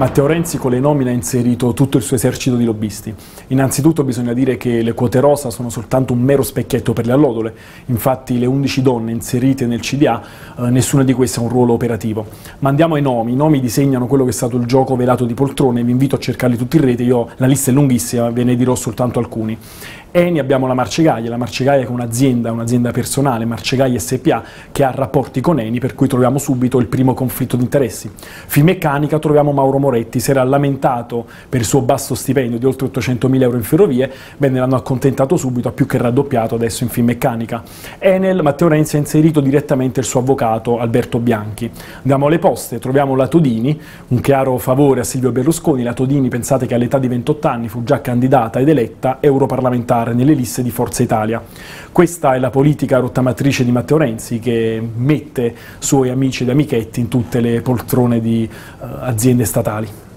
Matteo Renzi con le nomine ha inserito tutto il suo esercito di lobbisti. Innanzitutto bisogna dire che le quote rosa sono soltanto un mero specchietto per le allodole, infatti le 11 donne inserite nel CDA, eh, nessuna di queste ha un ruolo operativo. Ma andiamo ai nomi, i nomi disegnano quello che è stato il gioco velato di poltrone, vi invito a cercarli tutti in rete, io la lista è lunghissima, ve ne dirò soltanto alcuni. Eni abbiamo la Marcegaglia, la Marcegaglia che è un'azienda, un'azienda personale, Marcegaglia SPA, che ha rapporti con Eni, per cui troviamo subito il primo conflitto di interessi. Filmeccanica troviamo Mauro Moretti, si era lamentato per il suo basso stipendio di oltre 800.000 euro in ferrovie, bene l'hanno accontentato subito, ha più che raddoppiato adesso in Filmeccanica. Enel, Matteo Renzi ha inserito direttamente il suo avvocato Alberto Bianchi. Andiamo alle poste, troviamo la Todini, un chiaro favore a Silvio Berlusconi, la Todini pensate che all'età di 28 anni fu già candidata ed eletta europarlamentare nelle liste di Forza Italia. Questa è la politica rottamatrice di Matteo Renzi che mette suoi amici ed amichetti in tutte le poltrone di uh, aziende statali. Mali.